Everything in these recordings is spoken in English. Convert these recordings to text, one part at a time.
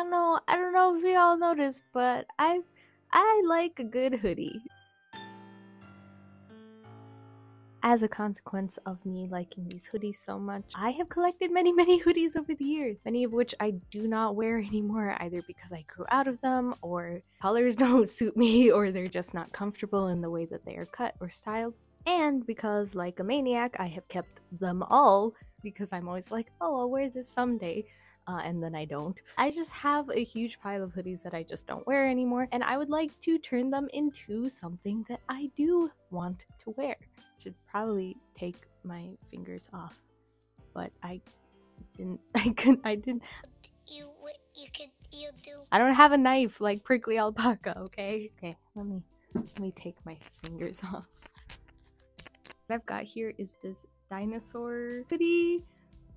I don't know. I don't know if y'all noticed, but I I like a good hoodie. As a consequence of me liking these hoodies so much, I have collected many, many hoodies over the years, many of which I do not wear anymore, either because I grew out of them, or colors don't suit me, or they're just not comfortable in the way that they are cut or styled. And because, like a maniac, I have kept them all because I'm always like, oh, I'll wear this someday. Uh, and then I don't. I just have a huge pile of hoodies that I just don't wear anymore, and I would like to turn them into something that I do want to wear. Should probably take my fingers off, but I didn't. I couldn't. I didn't. You you could you do. I don't have a knife like prickly alpaca. Okay. Okay. Let me let me take my fingers off. What I've got here is this dinosaur hoodie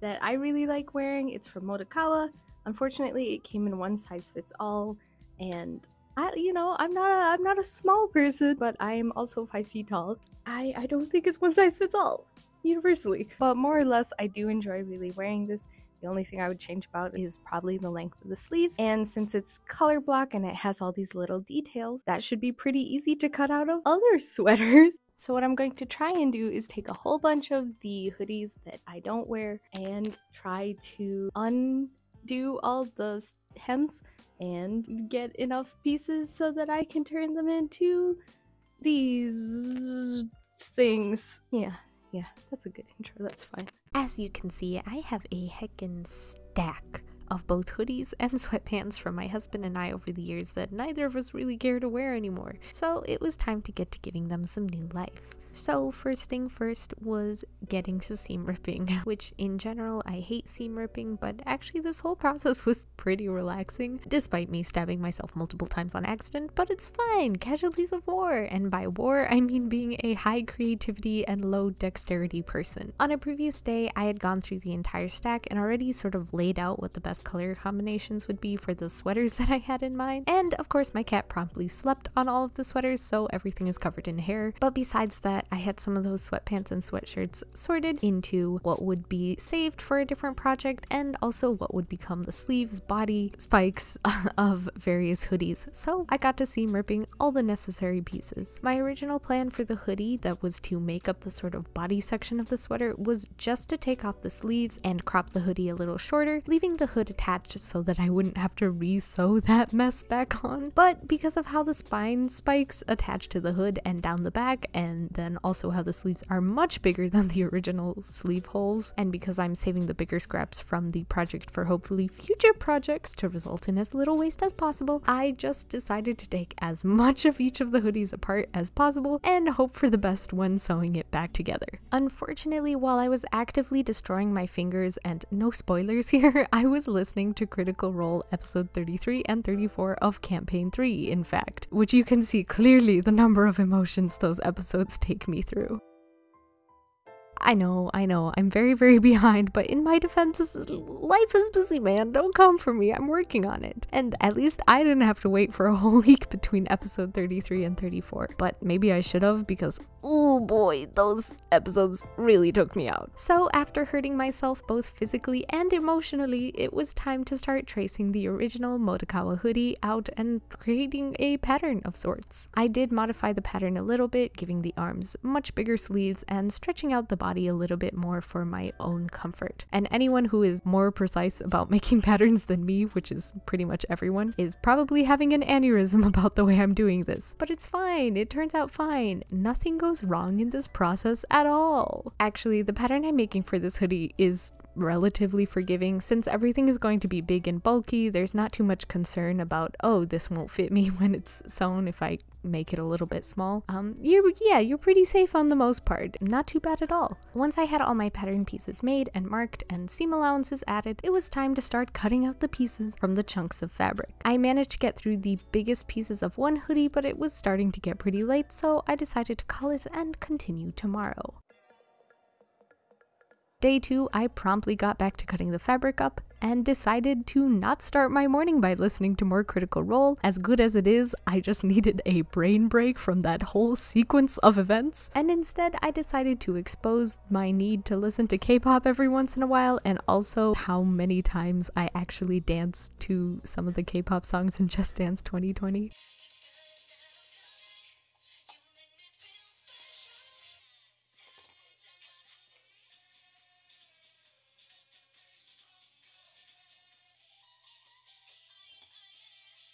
that I really like wearing. It's from Modakawa. Unfortunately, it came in one size fits all, and I, you know, I'm not a, I'm not a small person, but I am also five feet tall. I, I don't think it's one size fits all universally, but more or less, I do enjoy really wearing this. The only thing I would change about is probably the length of the sleeves, and since it's color block and it has all these little details, that should be pretty easy to cut out of other sweaters. So what I'm going to try and do is take a whole bunch of the hoodies that I don't wear and try to undo all the hems and get enough pieces so that I can turn them into these things. Yeah, yeah, that's a good intro, that's fine. As you can see, I have a heckin' stack of both hoodies and sweatpants from my husband and I over the years that neither of us really care to wear anymore. So it was time to get to giving them some new life. So, first thing first was getting to seam ripping, which in general I hate seam ripping, but actually, this whole process was pretty relaxing, despite me stabbing myself multiple times on accident. But it's fine, casualties of war, and by war, I mean being a high creativity and low dexterity person. On a previous day, I had gone through the entire stack and already sort of laid out what the best color combinations would be for the sweaters that I had in mind, and of course, my cat promptly slept on all of the sweaters, so everything is covered in hair. But besides that, I had some of those sweatpants and sweatshirts sorted into what would be saved for a different project and also what would become the sleeves, body, spikes of various hoodies. So I got to seam ripping all the necessary pieces. My original plan for the hoodie that was to make up the sort of body section of the sweater was just to take off the sleeves and crop the hoodie a little shorter, leaving the hood attached so that I wouldn't have to re-sew that mess back on. But because of how the spine spikes attach to the hood and down the back and then and also how the sleeves are much bigger than the original sleeve holes, and because I'm saving the bigger scraps from the project for hopefully future projects to result in as little waste as possible, I just decided to take as much of each of the hoodies apart as possible and hope for the best when sewing it back together. Unfortunately, while I was actively destroying my fingers, and no spoilers here, I was listening to Critical Role episode 33 and 34 of Campaign 3, in fact, which you can see clearly the number of emotions those episodes take me through. I know, I know, I'm very, very behind, but in my defense, life is busy, man. Don't come for me. I'm working on it. And at least I didn't have to wait for a whole week between episode 33 and 34. But maybe I should have because, oh boy, those episodes really took me out. So after hurting myself both physically and emotionally, it was time to start tracing the original Modakawa hoodie out and creating a pattern of sorts. I did modify the pattern a little bit, giving the arms much bigger sleeves and stretching out the body body a little bit more for my own comfort. And anyone who is more precise about making patterns than me, which is pretty much everyone, is probably having an aneurysm about the way I'm doing this. But it's fine, it turns out fine. Nothing goes wrong in this process at all. Actually, the pattern I'm making for this hoodie is relatively forgiving since everything is going to be big and bulky. There's not too much concern about, oh, this won't fit me when it's sewn if I make it a little bit small. Um, you're, yeah, you're pretty safe on the most part. Not too bad at all. Once I had all my pattern pieces made and marked and seam allowances added, it was time to start cutting out the pieces from the chunks of fabric. I managed to get through the biggest pieces of one hoodie, but it was starting to get pretty late, so I decided to call it and continue tomorrow. Day two, I promptly got back to cutting the fabric up, and decided to not start my morning by listening to more Critical Role. As good as it is, I just needed a brain break from that whole sequence of events, and instead I decided to expose my need to listen to K-pop every once in a while and also how many times I actually dance to some of the K-pop songs in Just Dance 2020.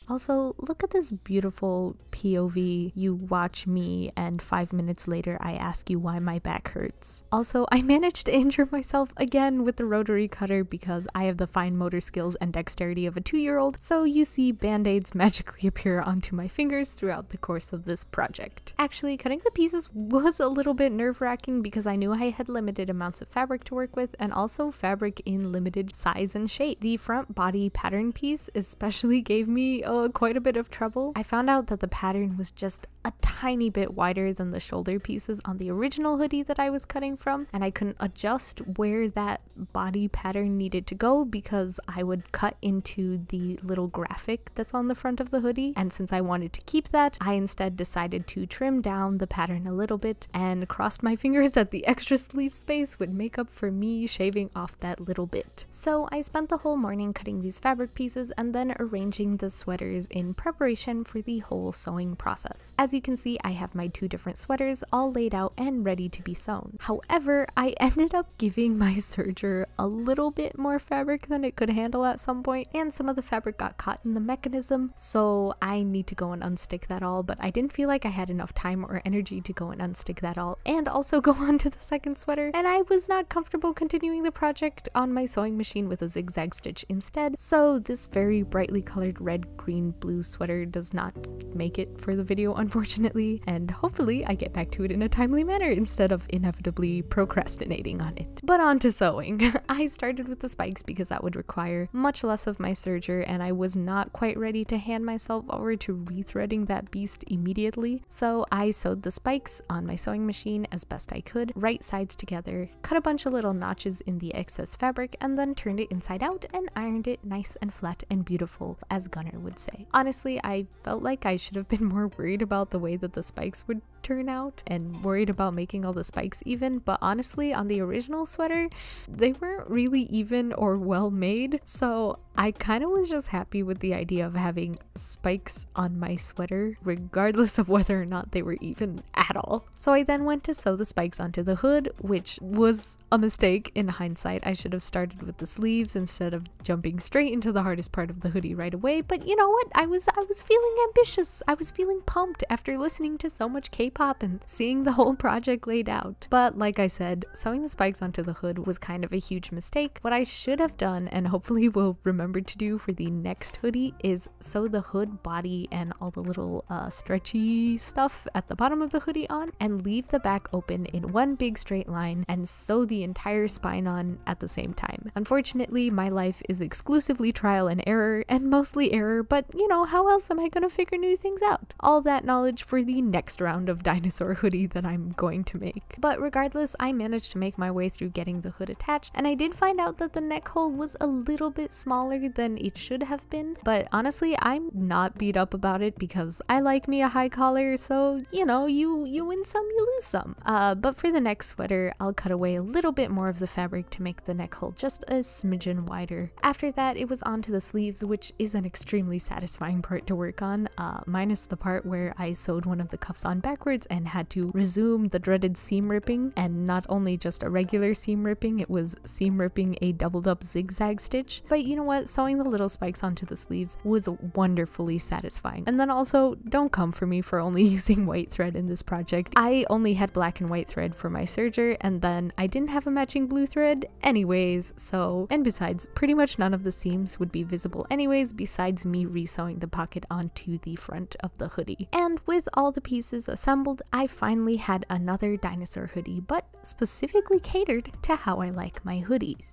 Also, look at this beautiful POV. You watch me, and five minutes later, I ask you why my back hurts. Also, I managed to injure myself again with the rotary cutter because I have the fine motor skills and dexterity of a two year old, so you see band aids magically appear onto my fingers throughout the course of this project. Actually, cutting the pieces was a little bit nerve wracking because I knew I had limited amounts of fabric to work with and also fabric in limited size and shape. The front body pattern piece especially gave me a quite a bit of trouble. I found out that the pattern was just a tiny bit wider than the shoulder pieces on the original hoodie that I was cutting from, and I couldn't adjust where that body pattern needed to go because I would cut into the little graphic that's on the front of the hoodie. And since I wanted to keep that, I instead decided to trim down the pattern a little bit and crossed my fingers that the extra sleeve space would make up for me shaving off that little bit. So I spent the whole morning cutting these fabric pieces and then arranging the in preparation for the whole sewing process. As you can see, I have my two different sweaters all laid out and ready to be sewn. However, I ended up giving my serger a little bit more fabric than it could handle at some point, and some of the fabric got caught in the mechanism, so I need to go and unstick that all, but I didn't feel like I had enough time or energy to go and unstick that all, and also go on to the second sweater, and I was not comfortable continuing the project on my sewing machine with a zigzag stitch instead, so this very brightly colored red, green, blue sweater does not make it for the video unfortunately, and hopefully I get back to it in a timely manner instead of inevitably procrastinating on it. But on to sewing. I started with the spikes because that would require much less of my serger and I was not quite ready to hand myself over to rethreading that beast immediately, so I sewed the spikes on my sewing machine as best I could, right sides together, cut a bunch of little notches in the excess fabric, and then turned it inside out and ironed it nice and flat and beautiful, as Gunnar would say. Honestly, I felt like I should have been more worried about the way that the spikes would turn out and worried about making all the spikes even, but honestly, on the original sweater, they weren't really even or well made, so I kind of was just happy with the idea of having spikes on my sweater, regardless of whether or not they were even at all. So I then went to sew the spikes onto the hood, which was a mistake in hindsight. I should have started with the sleeves instead of jumping straight into the hardest part of the hoodie right away, but you know what? I was I was feeling ambitious. I was feeling pumped after listening to so much K-pop and seeing the whole project laid out. But like I said, sewing the spikes onto the hood was kind of a huge mistake. What I should have done and hopefully will remember to do for the next hoodie is sew the hood body and all the little uh, stretchy stuff at the bottom of the hoodie on and leave the back open in one big straight line and sew the entire spine on at the same time. Unfortunately, my life is exclusively trial and error and mostly error, but you know, how else am I gonna figure new things out? All that knowledge for the next round of dinosaur hoodie that I'm going to make. But regardless, I managed to make my way through getting the hood attached, and I did find out that the neck hole was a little bit smaller than it should have been, but honestly, I'm not beat up about it because I like me a high collar, so you know, you you win some, you lose some. Uh, but for the next sweater, I'll cut away a little bit more of the fabric to make the neck hole just a smidgen wider. After that, it was onto the sleeves, which is an extremely satisfying part to work on, uh, minus the part where I sewed one of the cuffs on backwards and had to resume the dreaded seam ripping, and not only just a regular seam ripping, it was seam ripping a doubled up zigzag stitch. But you know what, sewing the little spikes onto the sleeves was wonderfully satisfying. And then also, don't come for me for only using white thread in this project. I only had black and white thread for my serger, and then I didn't have a matching blue thread anyways, so... And besides, pretty much none of the seams would be visible anyways, besides me resewing the pocket onto the front of the hoodie. And with all the pieces assembled, I finally had another dinosaur hoodie, but specifically catered to how I like my hoodies.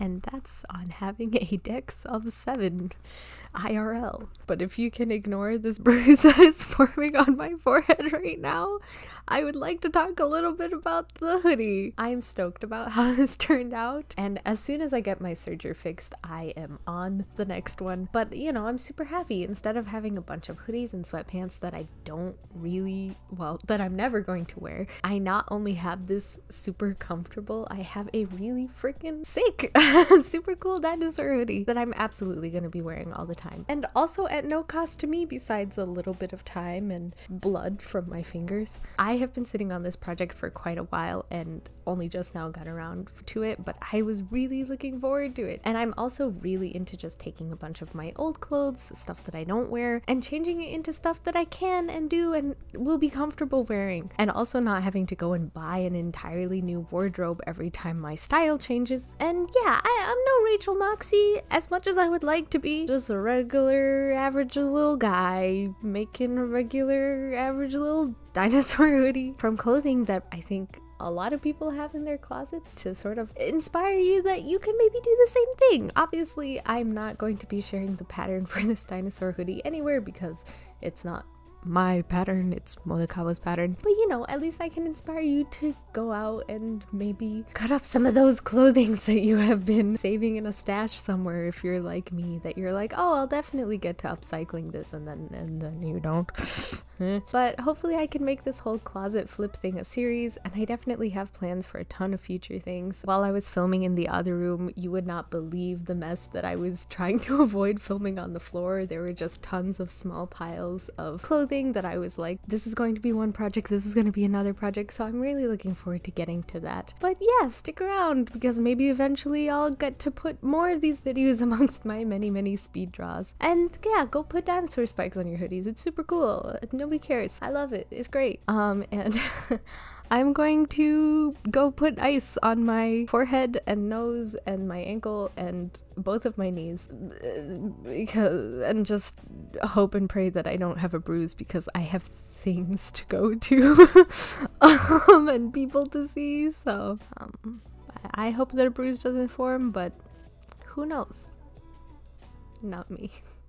And that's on having a dex of 7 IRL. But if you can ignore this bruise that is forming on my forehead right now, I would like to talk a little bit about the hoodie. I am stoked about how this turned out, and as soon as I get my serger fixed, I am on the next one. But you know, I'm super happy. Instead of having a bunch of hoodies and sweatpants that I don't really, well, that I'm never going to wear, I not only have this super comfortable, I have a really freaking sick, super cool dinosaur hoodie that I'm absolutely going to be wearing all the time. And also at no cost to me besides a little bit of time and blood from my fingers. I have been sitting on this project for quite a while and only just now got around to it, but I was really looking forward to it. And I'm also really into just taking a bunch of my old clothes, stuff that I don't wear, and changing it into stuff that I can and do and will be comfortable wearing. And also not having to go and buy an entirely new wardrobe every time my style changes. And yeah, I, am no Rachel Maksy as much as I would like to be. Just a regular, average little guy making a regular, average little dinosaur hoodie from clothing that I think a lot of people have in their closets to sort of inspire you that you can maybe do the same thing. Obviously, I'm not going to be sharing the pattern for this dinosaur hoodie anywhere because it's not my pattern, it's Modakawa's pattern. But you know, at least I can inspire you to go out and maybe cut up some of those clothings that you have been saving in a stash somewhere if you're like me, that you're like, oh, I'll definitely get to upcycling this and then and then you don't. Mm-hmm. but hopefully I can make this whole closet flip thing a series, and I definitely have plans for a ton of future things. While I was filming in the other room, you would not believe the mess that I was trying to avoid filming on the floor. There were just tons of small piles of clothing that I was like, this is going to be one project, this is going to be another project, so I'm really looking forward to getting to that. But yeah, stick around because maybe eventually I'll get to put more of these videos amongst my many, many speed draws. And yeah, go put dinosaur spikes on your hoodies. It's super cool. No nobody cares. I love it. It's great. Um, and I'm going to go put ice on my forehead and nose and my ankle and both of my knees because and just hope and pray that I don't have a bruise because I have things to go to um, and people to see. So um, I hope that a bruise doesn't form, but who knows? Not me.